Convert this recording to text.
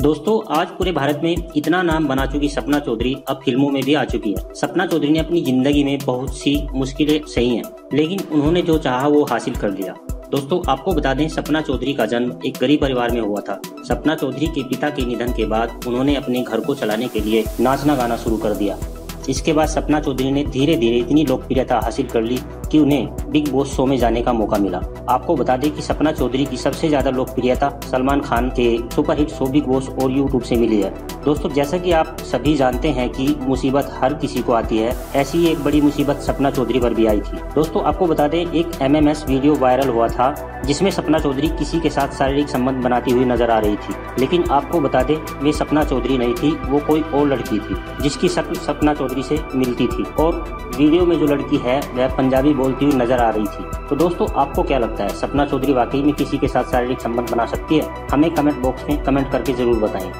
दोस्तों, आज पूरे भारत में इतना नाम बना चुकी सपना चौधरी अब फ़िल्मों में भी आ चुकी है। सपना चौधरी ने अपनी ज़िंदगी में बहुत सी मुश्किलें सही हैं, लेकिन उन्होंने जो चाहा वो हासिल कर लिया। दोस्तों, आपको बता दें, सपना चौधरी का जन्म एक गरीब परिवार में हुआ था। सपना चौधरी के पिता के निधन के बाद उन्होंने अपने घर को चलाने के लिए नाचना गाना शुरू कर दिया। इसके बाद सपना चौधरी ने धीरे धीरे इतनी लोकप्रियता हासिल कर ली कि उन्हें बिग बॉस शो में जाने का मौका मिला। आपको बता दें कि सपना चौधरी की सबसे ज़्यादा लोकप्रियता सलमान खान के सुपरहिट शो बिग बॉस और यूट्यूब से मिली है। दोस्तों, जैसा कि आप सभी जानते हैं कि मुसीबत हर किसी को आती है, ऐसी एक बड़ी मुसीबत सपना चौधरी पर भी आई थी। दोस्तों, आपको बता दें, एक MMS वीडियो वायरल हुआ था, जिसमें सपना चौधरी किसी के साथ शारीरिक संबंध बनाती हुई नज़र आ रही थी। लेकिन आपको बता दें, वे सपना चौधरी नहीं थी, वो कोई और लड़की थी, जिसकी शक्ल सपना चौधरी से मिलती थी। और वीडियो में जो लड़की है, वह पंजाबी बोलती हुई नज़र आ रही थी। तो दोस्तों, आपको क्या लगता है? सपना चौधरी वाकई में किसी के साथ शारीरिक संबंध बना सकती है? हमें कमेंट बॉक्स में कमेंट करके ज़रूर बताएँ।